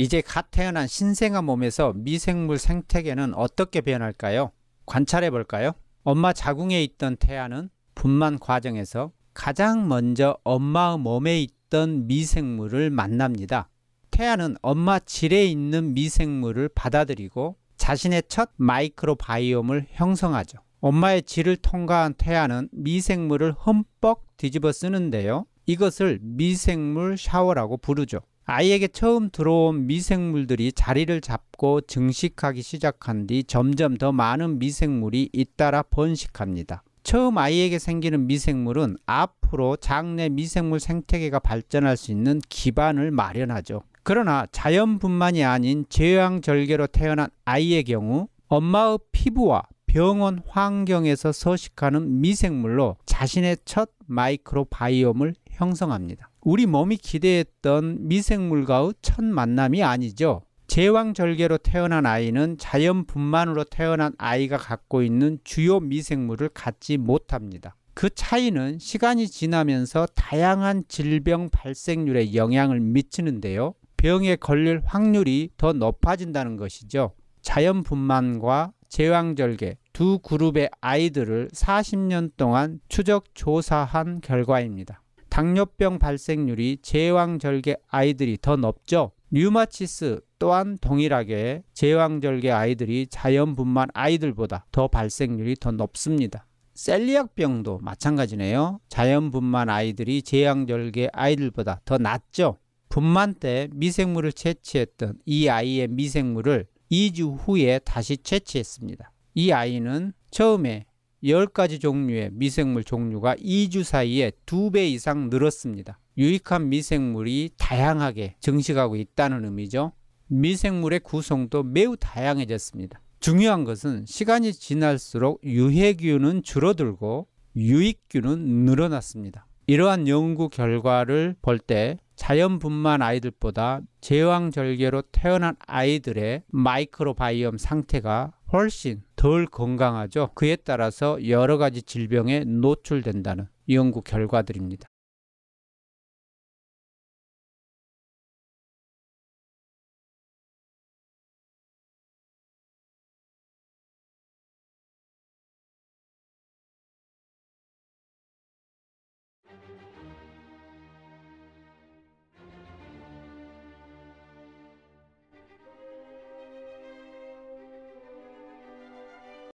이제 갓 태어난 신생아 몸에서 미생물 생태계는 어떻게 변할까요? 관찰해 볼까요? 엄마 자궁에 있던 태아는 분만 과정에서 가장 먼저 엄마의 몸에 있던 미생물을 만납니다. 태아는 엄마 질에 있는 미생물을 받아들이고 자신의 첫 마이크로바이옴을 형성하죠. 엄마의 질을 통과한 태아는 미생물을 흠뻑 뒤집어 쓰는데요. 이것을 미생물 샤워라고 부르죠. 아이에게 처음 들어온 미생물들이 자리를 잡고 증식하기 시작한 뒤 점점 더 많은 미생물이 잇따라 번식합니다. 처음 아이에게 생기는 미생물은 앞으로 장내 미생물 생태계가 발전할 수 있는 기반을 마련하죠. 그러나 자연분만이 아닌 제왕절개로 태어난 아이의 경우 엄마의 피부와 병원 환경에서 서식하는 미생물로 자신의 첫 마이크로바이옴을 형성합니다. 우리 몸이 기대했던 미생물과의 첫 만남이 아니죠. 제왕절개로 태어난 아이는 자연분만으로 태어난 아이가 갖고 있는 주요 미생물을 갖지 못합니다. 그 차이는 시간이 지나면서 다양한 질병 발생률에 영향을 미치는데요. 병에 걸릴 확률이 더 높아진다는 것이죠. 자연분만과 제왕절개 두 그룹의 아이들을 40년 동안 추적 조사한 결과입니다. 당뇨병 발생률이 제왕절개 아이들이 더 높죠. 류마티스 또한 동일하게 제왕절개 아이들이 자연분만 아이들보다 더 발생률이 더 높습니다. 셀리악병도 마찬가지네요. 자연분만 아이들이 제왕절개 아이들보다 더 낫죠. 분만 때 미생물을 채취했던 이 아이의 미생물을 2주 후에 다시 채취했습니다. 이 아이는 처음에 10가지 종류의 미생물 종류가 2주 사이에 2배 이상 늘었습니다. 유익한 미생물이 다양하게 증식하고 있다는 의미죠. 미생물의 구성도 매우 다양해졌습니다. 중요한 것은 시간이 지날수록 유해균은 줄어들고 유익균은 늘어났습니다. 이러한 연구 결과를 볼 때 자연분만 아이들보다 제왕절개로 태어난 아이들의 마이크로바이옴 상태가 훨씬 덜 건강하죠. 그에 따라서 여러 가지 질병에 노출된다는 연구 결과들입니다.